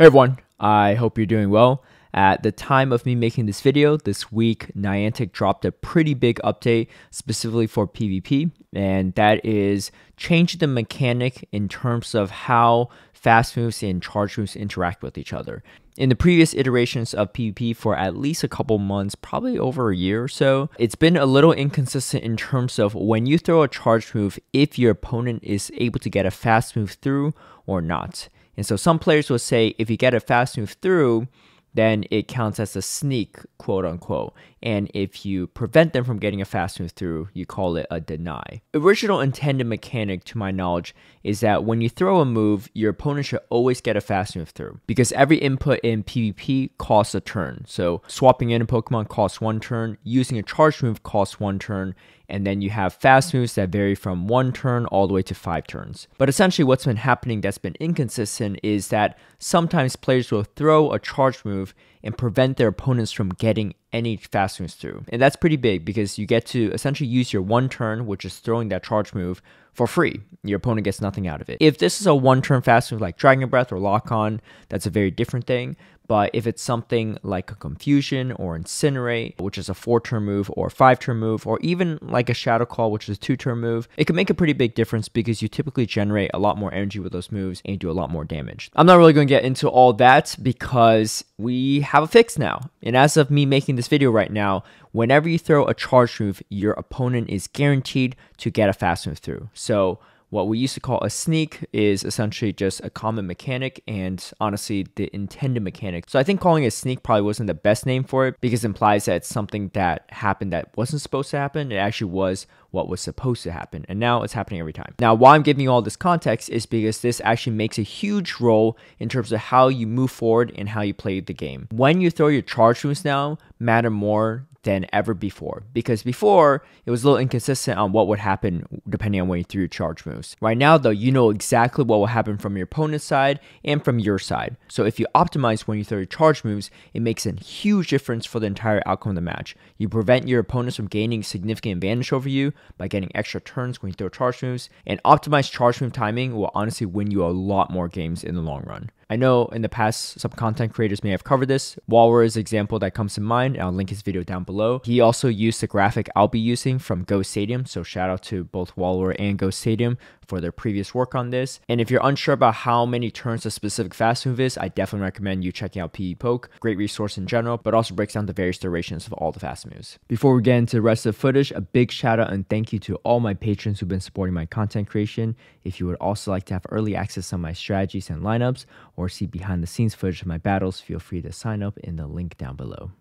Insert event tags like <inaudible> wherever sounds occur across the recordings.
Hey everyone, I hope you're doing well. At the time of me making this video, this week Niantic dropped a pretty big update specifically for PvP, and that is changing the mechanic in terms of how fast moves and charge moves interact with each other. In the previous iterations of PvP for at least a couple months, probably over a year or so, it's been a little inconsistent in terms of when you throw a charge move, if your opponent is able to get a fast move through or not. And so some players will say if you get a fast move through, then it counts as a sneak, quote unquote. And if you prevent them from getting a fast move through, you call it a deny. Original intended mechanic, to my knowledge, is that when you throw a move, your opponent should always get a fast move through because every input in PvP costs a turn. So swapping in a Pokemon costs one turn, using a charge move costs one turn, and then you have fast moves that vary from one turn all the way to five turns. But essentially, what's been happening that's been inconsistent is that sometimes players will throw a charge move and prevent their opponents from getting any fast moves through. And that's pretty big because you get to essentially use your one turn, which is throwing that charge move, for free. Your opponent gets nothing out of it. If this is a one turn fast move like Dragon Breath or Lock On, that's a very different thing. But if it's something like a Confusion or Incinerate, which is a four turn move or five turn move, or even like a Shadow Claw, which is a two turn move, it can make a pretty big difference because you typically generate a lot more energy with those moves and you do a lot more damage. I'm not really going to get into all that because we have a fix now. And as of me making this video right now, whenever you throw a charge move, your opponent is guaranteed to get a fast move through. So what we used to call a sneak is essentially just a common mechanic and honestly the intended mechanic. So I think calling it sneak probably wasn't the best name for it because it implies that it's something that happened that wasn't supposed to happen. It actually was what was supposed to happen. And now it's happening every time. Now, why I'm giving you all this context is because this actually makes a huge role in terms of how you move forward and how you play the game. When you throw your charge moves now matter more than ever before because before it was a little inconsistent on what would happen depending on when you threw your charge moves. Right now, though, you know exactly what will happen from your opponent's side and from your side. So if you optimize when you throw your charge moves, it makes a huge difference for the entire outcome of the match. You prevent your opponents from gaining significant advantage over you by getting extra turns when you throw charge moves, and optimized charge move timing will honestly win you a lot more games in the long run. I know in the past some content creators may have covered this. Wallower is example that comes to mind. I'll link his video down below. He also used the graphic I'll be using from Go Stadium, so shout out to both Wallower and Go Stadium for their previous work on this. And if you're unsure about how many turns a specific fast move is, I definitely recommend you checking out PvPoke. Great resource in general, but also breaks down the various durations of all the fast moves. Before we get into the rest of the footage, a big shout out and thank you to all my patrons who've been supporting my content creation. If you would also like to have early access on my strategies and lineups, or see behind the scenes footage of my battles, feel free to sign up in the link down below.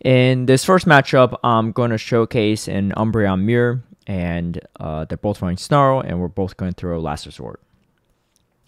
In this first matchup, I'm going to showcase an Umbreon Mirror, and uh, they're both running Snarl, and we're both going to throw Last Resort.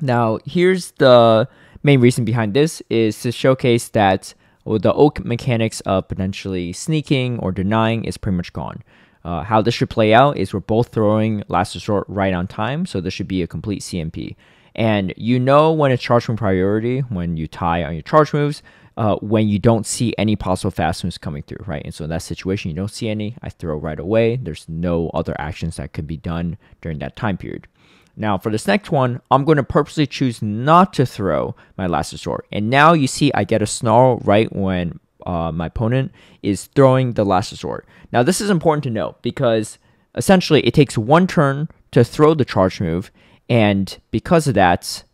Now, here's the main reason behind this is to showcase that well, the oak mechanics of potentially sneaking or denying is pretty much gone. Uh, how this should play out is we're both throwing Last Resort right on time, so this should be a complete CMP. And you know when it's charge move priority, when you tie on your charge moves, uh, when you don't see any possible fast moves coming through, right? And so in that situation, you don't see any, I throw right away. There's no other actions that could be done during that time period. Now, for this next one, I'm going to purposely choose not to throw my last resort. And now you see I get a snarl right when uh, my opponent is throwing the last resort. Now, this is important to note because essentially it takes one turn to throw the charge move and because of that,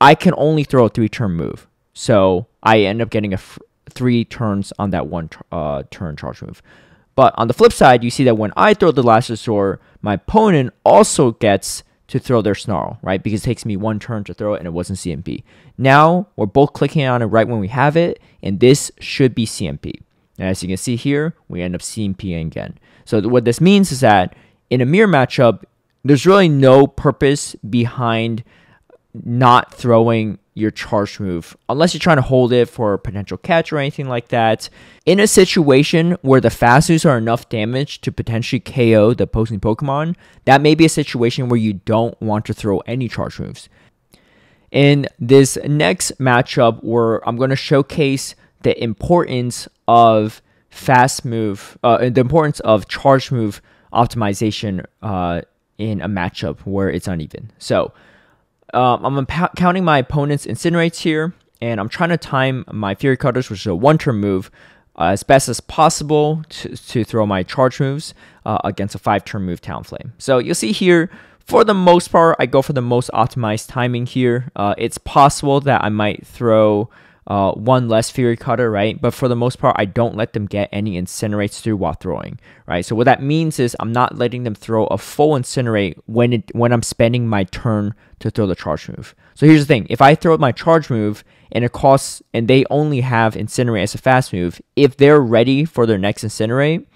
I can only throw a three turn move. So I end up getting a f- three turns on that one uh, turn charge move. But on the flip side, you see that when I throw the last resort, my opponent also gets to throw their snarl, right? Because it takes me one turn to throw it and it wasn't CMP. Now we're both clicking on it right when we have it, and this should be CMP. And as you can see here, we end up CMPing again. So what this means is that in a mirror matchup, there's really no purpose behind not throwing your charge move unless you're trying to hold it for a potential catch or anything like that. In a situation where the fast moves are enough damage to potentially KO the opposing Pokemon, that may be a situation where you don't want to throw any charge moves. In this next matchup, where I'm going to showcase the importance of fast move, uh, the importance of charge move optimization uh, in a matchup where it's uneven. So um, I'm counting my opponent's incinerates here, and I'm trying to time my Fury Cutters, which is a one-turn move, uh, as best as possible to, to throw my charge moves uh, against a five-turn move Talonflame. So you'll see here, for the most part, I go for the most optimized timing here. Uh, it's possible that I might throw uh, one less Fury Cutter, right? But for the most part, I don't let them get any incinerates through while throwing, right? So what that means is I'm not letting them throw a full incinerate when it when I'm spending my turn to throw the charge move. So here's the thing: if I throw my charge move and it costs, and they only have incinerate as a fast move, if they're ready for their next incinerate,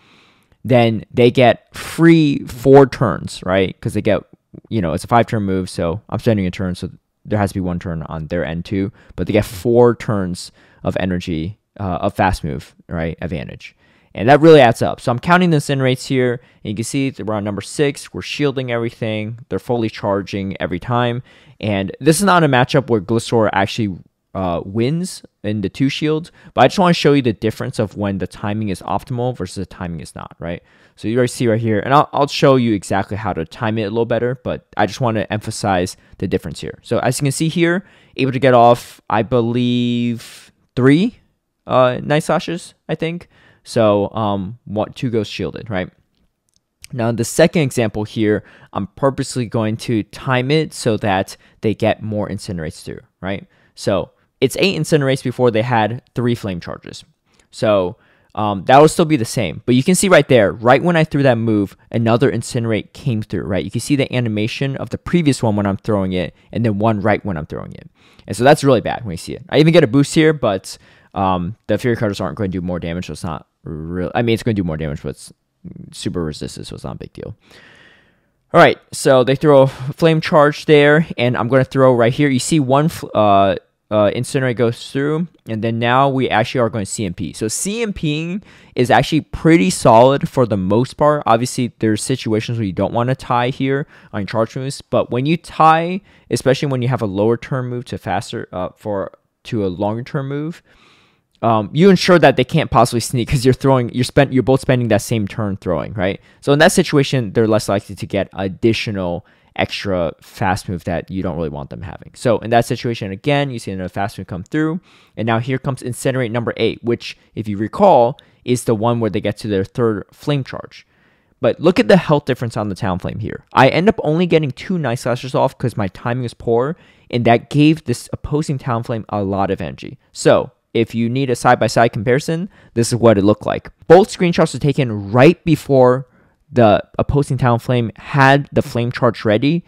then they get free four turns, right? Because they get, you know, it's a five turn move, so I'm spending a turn, so there has to be one turn on their end too, but they get four turns of energy uh, of fast move, right? Advantage. And that really adds up. So I'm counting the sin rates here, and you can see that we're on number six. We're shielding everything. They're fully charging every time. And this is not a matchup where Gliscor actually uh, wins in the two shields, but I just want to show you the difference of when the timing is optimal versus the timing is not, right? So you already see right here, and I'll, I'll show you exactly how to time it a little better, but I just want to emphasize the difference here. So as you can see here, able to get off, I believe, three uh, Night Slashes, I think. So um, what two goes shielded, right? Now, the second example here, I'm purposely going to time it so that they get more incinerates through, right? So it's eight incinerates before they had three flame charges. So um, that will still be the same. But you can see right there, right when I threw that move, another incinerate came through, right? You can see the animation of the previous one when I'm throwing it, and then one right when I'm throwing it. And so that's really bad when you see it. I even get a boost here, but um, the Fury Cutters aren't going to do more damage, so it's not real. I mean, it's going to do more damage, but it's super resistant, so it's not a big deal. All right, so they throw a flame charge there, and I'm going to throw right here. You see one uh, uh, incinerate goes through, and then now we actually are going to CMP. So CMPing is actually pretty solid for the most part. Obviously, there's situations where you don't want to tie here on charge moves, but when you tie, especially when you have a lower turn move to faster uh, for to a longer term move, um, you ensure that they can't possibly sneak because you're throwing you're spent you're both spending that same turn throwing right so in that situation they're less likely to get additional extra fast move that you don't really want them having. So in that situation, again, you see another fast move come through. And now here comes Incinerate number eight, which, if you recall, is the one where they get to their third flame charge. But look at the health difference on the Talonflame here. I end up only getting two Night Slashers off because my timing is poor, and that gave this opposing Talonflame a lot of energy. So if you need a side-by-side -side comparison, this is what it looked like. Both screenshots were taken right before the opposing Talonflame had the flame charge ready.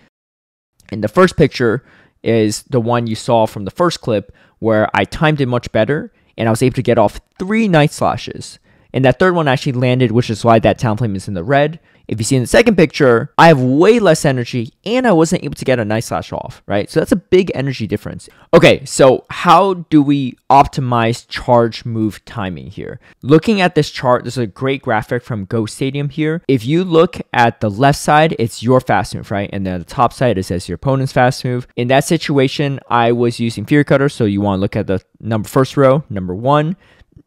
And the first picture is the one you saw from the first clip where I timed it much better and I was able to get off three night slashes. And that third one actually landed, which is why that Talonflame is in the red. If you see in the second picture, I have way less energy and I wasn't able to get a nice slash off, right? So that's a big energy difference. Okay, so how do we optimize charge move timing here? Looking at this chart, there's a great graphic from Go Stadium here. If you look at the left side, it's your fast move, right? And then the top side, it says your opponent's fast move. In that situation, I was using Fury Cutter, so you want to look at the number first row, number one.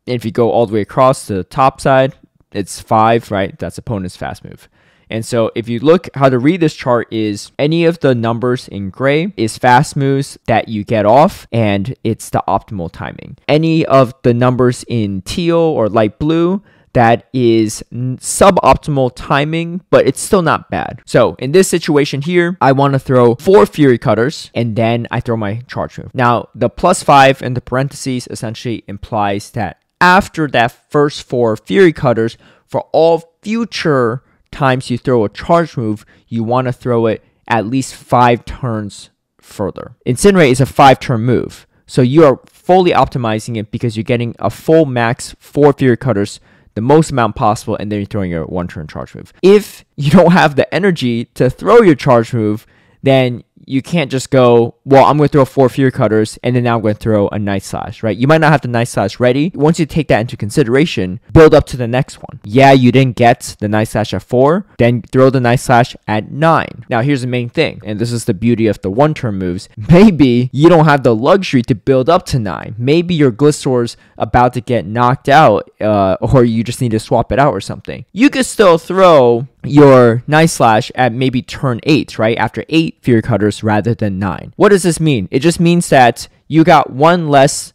If you go all the way across to the top side, it's five, right? That's opponent's fast move. And so if you look how to read this chart is any of the numbers in gray is fast moves that you get off and it's the optimal timing. Any of the numbers in teal or light blue that is suboptimal timing, but it's still not bad. So in this situation here, I want to throw four Fury Cutters and then I throw my charge move. Now the plus five in the parentheses essentially implies that after that first four Fury Cutters, for all future times you throw a charge move, you want to throw it at least five turns further. Incinerate is a five turn move. So you are fully optimizing it because you're getting a full max four Fury Cutters, the most amount possible, and then you're throwing your one turn charge move. If you don't have the energy to throw your charge move, then you can't just go, well, I'm going to throw four Fury Cutters and then now I'm going to throw a Night Slash, right? You might not have the Night Slash ready. Once you take that into consideration, build up to the next one. Yeah, you didn't get the Night Slash at four, then throw the Night Slash at nine. Now, here's the main thing, and this is the beauty of the one turn moves. <laughs> Maybe you don't have the luxury to build up to nine. Maybe your Gliscor's about to get knocked out, uh, or you just need to swap it out or something. You could still throw your Night Slash at maybe turn 8, right? After 8 Fury Cutters rather than 9. What does this mean? It just means that you got one less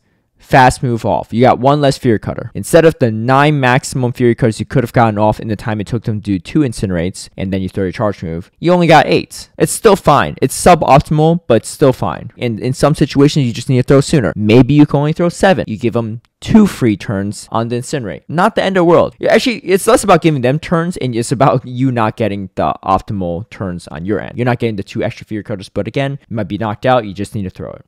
fast move off. You got one less Fury Cutter. Instead of the nine maximum Fury Cutters you could have gotten off in the time it took them to do two Incinerates, and then you throw your charge move, you only got eight. It's still fine. It's suboptimal, but still fine. And in some situations, you just need to throw sooner. Maybe you can only throw seven. You give them two free turns on the incinerate. Not the end of the world. Actually, it's less about giving them turns and it's about <laughs> you not getting the optimal turns on your end. You're not getting the two extra Fury Cutters, but again, you might be knocked out. You just need to throw it.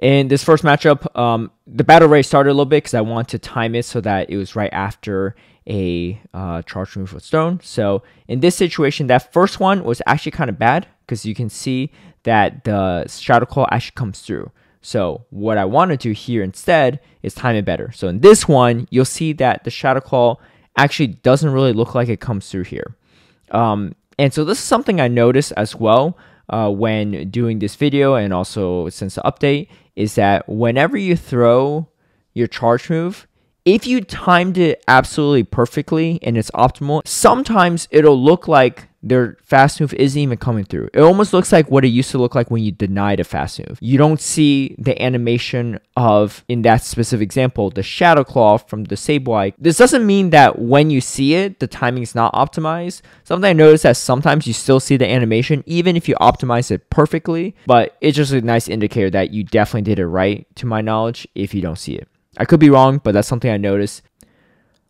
In this first matchup, um, the battle rate started a little bit because I wanted to time it so that it was right after a uh, charge move with stone. So in this situation, that first one was actually kind of bad because you can see that the Shadow Claw actually comes through. So what I want to do here instead is time it better. So in this one, you'll see that the Shadow Claw actually doesn't really look like it comes through here. Um, and so this is something I noticed as well uh, when doing this video and also since the update is that whenever you throw your charge move, if you timed it absolutely perfectly and it's optimal, sometimes it'll look like their fast move isn't even coming through. It almost looks like what it used to look like when you denied a fast move. You don't see the animation of, in that specific example, the Shadow Claw from the Sableye. This doesn't mean that when you see it, the timing is not optimized. Something I noticed that sometimes you still see the animation, even if you optimize it perfectly, but it's just a nice indicator that you definitely did it right, to my knowledge, if you don't see it. I could be wrong, but that's something I noticed.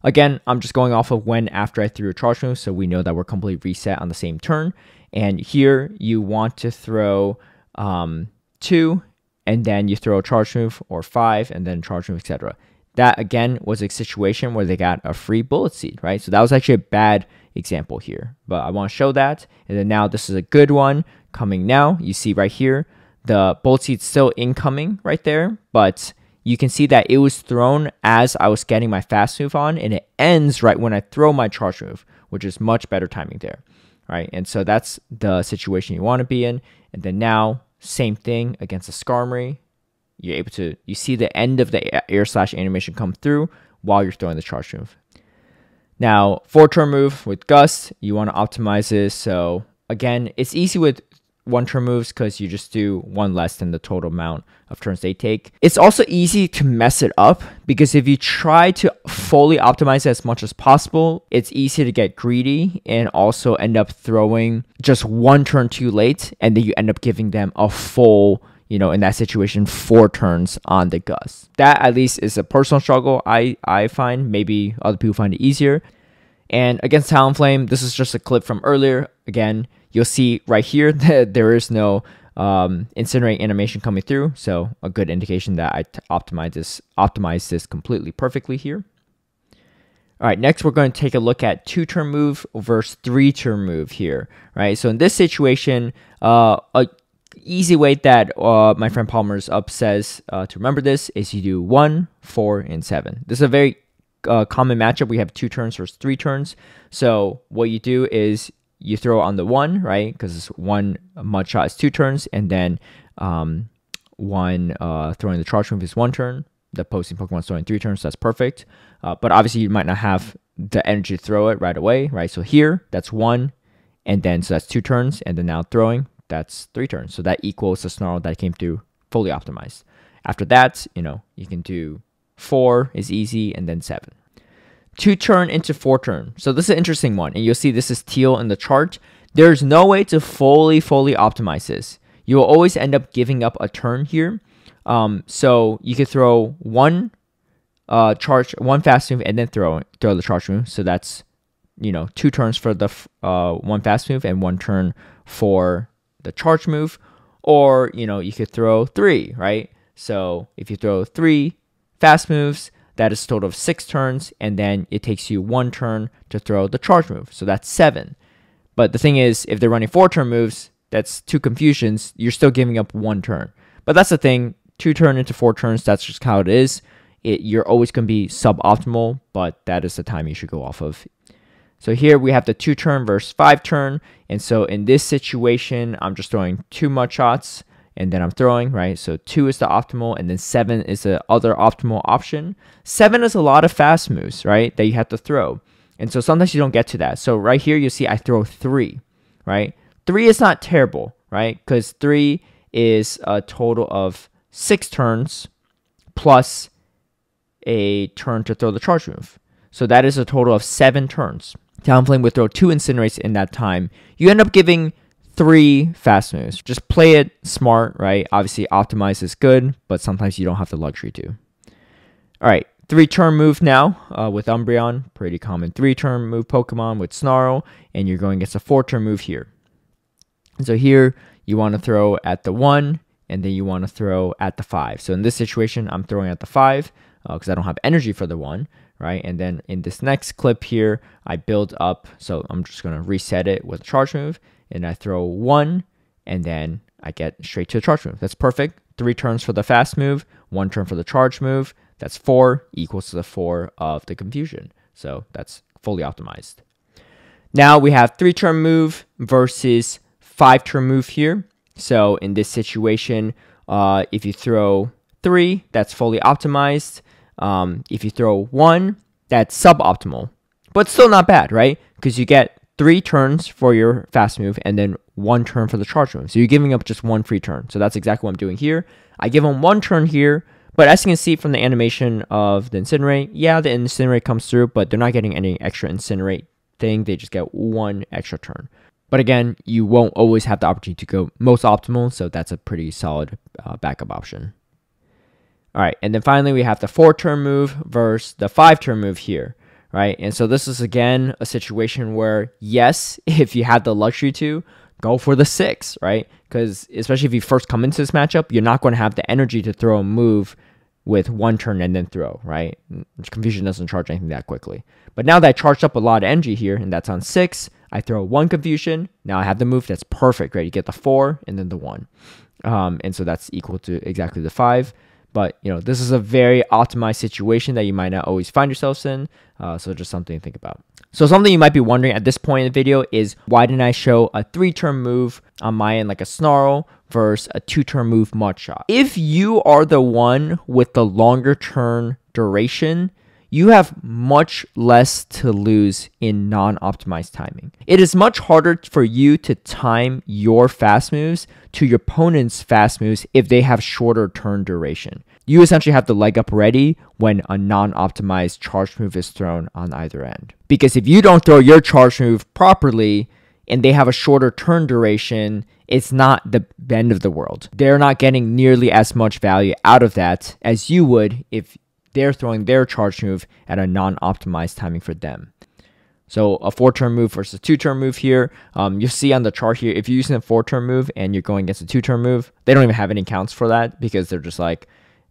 Again, I'm just going off of when after I threw a charge move, so we know that we're completely reset on the same turn. And here you want to throw um, two, and then you throw a charge move, or five, and then charge move, etc. That again was a situation where they got a free bullet seed, right? So that was actually a bad example here, but I want to show that. And then now this is a good one coming now. You see right here, the bullet seed still incoming right there, but you can see that it was thrown as I was getting my fast move on, and it ends right when I throw my charge move, which is much better timing there, right? And so that's the situation you want to be in. And then now, same thing against the Skarmory. You're able to, you see the end of the air slash animation come through while you're throwing the charge move. Now, four turn move with Gust, you want to optimize this. So again, it's easy with one turn moves because you just do one less than the total amount of turns they take. It's also easy to mess it up because if you try to fully optimize as much as possible, it's easy to get greedy and also end up throwing just one turn too late and then you end up giving them a full you know, in that situation, four turns on the Gust. That at least is a personal struggle I, I find. Maybe other people find it easier. And against Talonflame, this is just a clip from earlier. Again, You'll see right here <laughs> that there is no um, incinerate animation coming through, so a good indication that I optimized this, this completely perfectly here. All right, next we're going to take a look at two-turn move versus three-turn move here, right? So in this situation, uh, a easy way that uh, my friend PolymersUp says uh, to remember this is you do one, four, and seven. This is a very uh, common matchup. We have two turns versus three turns. So what you do is you throw on the one, right? Because one mud shot is two turns, and then um, one uh, throwing the charge move is one turn. The posting Pokemon throwing three turns, so that's perfect. Uh, but obviously, you might not have the energy to throw it right away, right? So here, that's one, and then so that's two turns, and then now throwing, that's three turns. So that equals the snarl that came through fully optimized. After that, you know, you can do four is easy, and then seven two turn into four turn. So this is an interesting one. And you'll see this is teal in the chart. There's no way to fully, fully optimize this. You will always end up giving up a turn here. Um, so you could throw one uh, charge, one fast move, and then throw throw the charge move. So that's you know two turns for the uh, one fast move and one turn for the charge move. Or you know you could throw three, right? So if you throw three fast moves, that is a total of six turns, and then it takes you one turn to throw the charge move. So that's seven. But the thing is, if they're running four turn moves, that's two confusions. You're still giving up one turn. But that's the thing. Two turn into four turns, that's just how it is. It, you're always going to be suboptimal, but that is the time you should go off of. So here we have the two turn versus five turn. And so in this situation, I'm just throwing two mud shots and then I'm throwing, right? So two is the optimal, and then seven is the other optimal option. Seven is a lot of fast moves, right? That you have to throw. And so sometimes you don't get to that. So right here, you see I throw three, right? Three is not terrible, right? Because three is a total of six turns plus a turn to throw the charge move. So that is a total of seven turns. Talonflame would throw two incinerates in that time. You end up giving three fast moves. Just play it smart, right? Obviously, optimize is good, but sometimes you don't have the luxury to. All right, three turn move now uh, with Umbreon. Pretty common three turn move Pokemon with Snarl, and you're going against a four turn move here. So here you want to throw at the one, and then you want to throw at the five. So in this situation, I'm throwing at the five because uh, I don't have energy for the one, right? And then in this next clip here, I build up. So I'm just going to reset it with a charge move, and I throw one, and then I get straight to the charge move. That's perfect. Three turns for the fast move, one turn for the charge move. That's four equals to the four of the confusion. So that's fully optimized. Now we have three turn move versus five turn move here. So in this situation, uh, if you throw three, that's fully optimized. Um, if you throw one, that's suboptimal, but still not bad, right? Because you get three turns for your fast move and then one turn for the charge move. So you're giving up just one free turn. So that's exactly what I'm doing here. I give them one turn here, but as you can see from the animation of the Incinerate, yeah, the Incinerate comes through, but they're not getting any extra Incinerate thing. They just get one extra turn. But again, you won't always have the opportunity to go most optimal, so that's a pretty solid uh, backup option. All right, and then finally we have the four turn move versus the five turn move here, right? And so this is again a situation where, yes, <laughs> if you had the luxury to, go for the six, right? Because especially if you first come into this matchup, you're not going to have the energy to throw a move with one turn and then throw, right? Confusion doesn't charge anything that quickly. But now that I charged up a lot of energy here, and that's on six, I throw one confusion. Now I have the move that's perfect, right? You get the four and then the one. Um, and so that's equal to exactly the five. But you know, this is a very optimized situation that you might not always find yourselves in. Uh, so just something to think about. So something you might be wondering at this point in the video is why didn't I show a three-turn move on my end like a Snarl versus a two-turn move Mudshot? If you are the one with the longer turn duration, you have much less to lose in non optimized timing. It is much harder for you to time your fast moves to your opponent's fast moves if they have shorter turn duration. You essentially have the leg up ready when a non optimized charge move is thrown on either end. Because if you don't throw your charge move properly, and they have a shorter turn duration, it's not the end of the world. They're not getting nearly as much value out of that as you would if they're throwing their charge move at a non-optimized timing for them. So a four-turn move versus a two-turn move here. Um, you see on the chart here, if you're using a four-turn move and you're going against a two-turn move, they don't even have any counts for that because they're just like,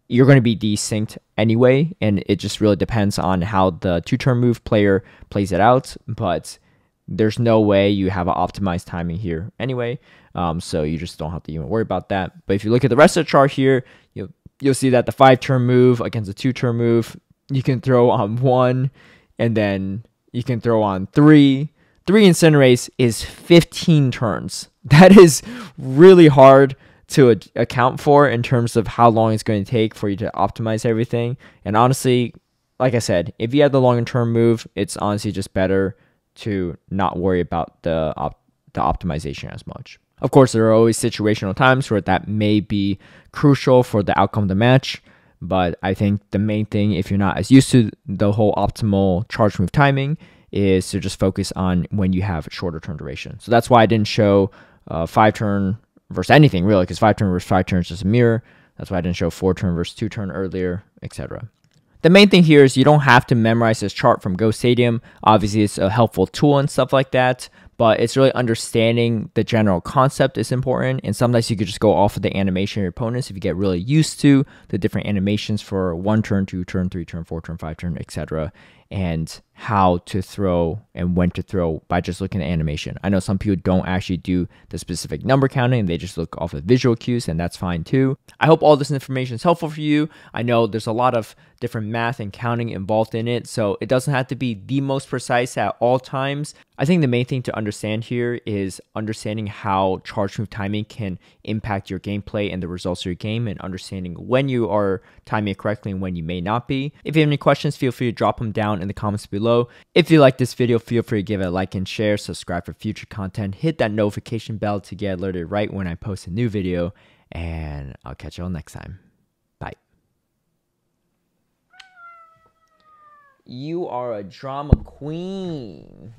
you're going to be desynced anyway, and it just really depends on how the two-turn move player plays it out. But there's no way you have an optimized timing here anyway, um, so you just don't have to even worry about that. But if you look at the rest of the chart here, you you'll see that the five turn move against a two turn move, you can throw on one, and then you can throw on three. Three Incinerates is 15 turns. <laughs> That is really hard to account for in terms of how long it's going to take for you to optimize everything. And honestly, like I said, if you have the longer term move, it's honestly just better to not worry about the op- the optimization as much. Of course, there are always situational times where that may be crucial for the outcome of the match, but I think the main thing, if you're not as used to the whole optimal charge move timing, is to just focus on when you have shorter turn duration. So that's why I didn't show uh, five turn versus anything really, because five turn versus five turn is just a mirror. That's why I didn't show four turn versus two turn earlier, etc. The main thing here is you don't have to memorize this chart from Go Stadium. Obviously, it's a helpful tool and stuff like that, but it's really understanding the general concept is important. And sometimes you could just go off of the animation of your opponents if you get really used to the different animations for one turn, two turn, three turn, four turn, five turn, etc and how to throw and when to throw by just looking at animation. I know some people don't actually do the specific number counting, they just look off of visual cues, and that's fine too. I hope all this information is helpful for you. I know there's a lot of different math and counting involved in it, so it doesn't have to be the most precise at all times. I think the main thing to understand here is understanding how charge move timing can impact your gameplay and the results of your game, and understanding when you are timing it correctly and when you may not be. If you have any questions, feel free to drop them down in the comments below. If you like this video, feel free to give it a like and share, subscribe for future content, hit that notification bell to get alerted right when I post a new video, and I'll catch you all next time. Bye. You are a drama queen.